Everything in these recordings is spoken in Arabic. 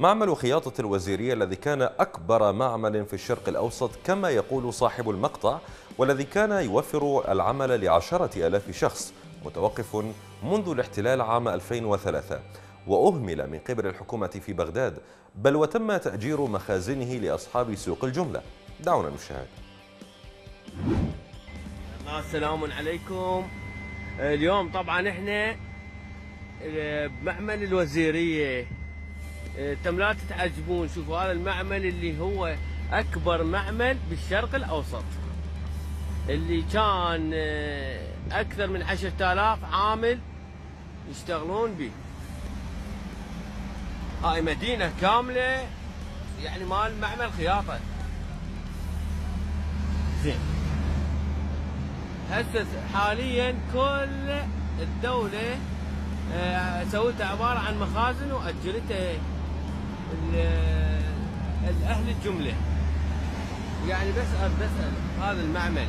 معمل خياطة الوزيرية الذي كان أكبر معمل في الشرق الأوسط كما يقول صاحب المقطع والذي كان يوفر العمل لعشرة ألاف شخص متوقف منذ الاحتلال عام 2003 وأهمل من قبل الحكومة في بغداد بل وتم تأجير مخازنه لأصحاب سوق الجملة. دعونا نشاهد. السلام عليكم. اليوم طبعا إحنا بمعمل الوزيرية. تم لا تتعجبون. شوفوا هذا المعمل اللي هو أكبر معمل بالشرق الأوسط. اللي كان أكثر من عشرة آلاف عامل يشتغلون به. هاي مدينة كاملة يعني مال معمل خياطة. زين. هسه حاليا كل الدولة سوتها عبارة عن مخازن وأجرتها الأهل الجملة. يعني بسأل بسأل. هذا المعمل.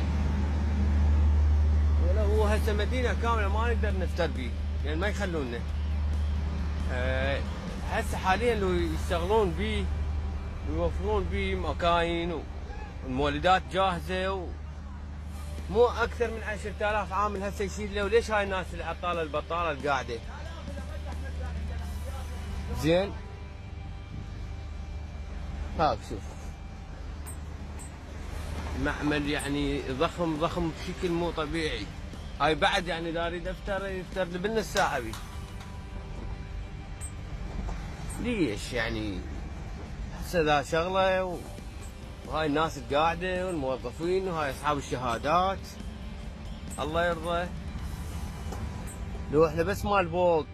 ولو هسه مدينة كاملة ما نقدر نفتر به يعني ما يخلونا هسه حاليا لو يشتغلون به ويوفرون به مكاين والمولدات جاهزة و مو أكثر من 10000 عامل هسه يشيل له. وليش هاي الناس العطالة البطالة القاعدة؟ زين؟ هاك شوف معمل يعني ضخم ضخم بشكل مو طبيعي. هاي بعد يعني اذا أريد افتر يفتر بالنص ساعة بي. ليش يعني؟ هسه ذا شغلة و... وهاي الناس القاعدة والموظفين وهاي أصحاب الشهادات. الله يرضى. لو إحنا بس مال فوق